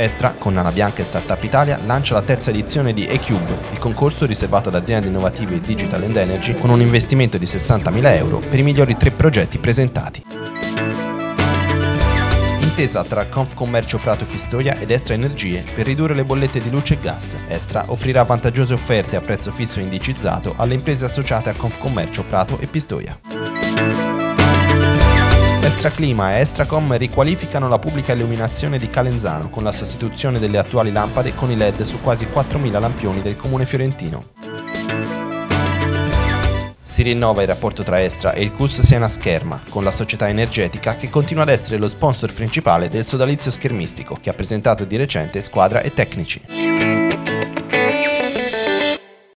Estra, con Nana Bianca e Startup Italia, lancia la terza edizione di eCube, il concorso riservato ad aziende innovative Digital and Energy con un investimento di 60.000 euro per i migliori tre progetti presentati. Intesa tra Confcommercio Prato e Pistoia ed Estra Energie per ridurre le bollette di luce e gas. Estra offrirà vantaggiose offerte a prezzo fisso e indicizzato alle imprese associate a Confcommercio Prato e Pistoia. Estra Clima e Estracom riqualificano la pubblica illuminazione di Calenzano con la sostituzione delle attuali lampade con i LED su quasi 4.000 lampioni del comune fiorentino. Si rinnova il rapporto tra Estra e il CUS Siena Scherma, con la società energetica che continua ad essere lo sponsor principale del sodalizio schermistico, che ha presentato di recente squadra e tecnici.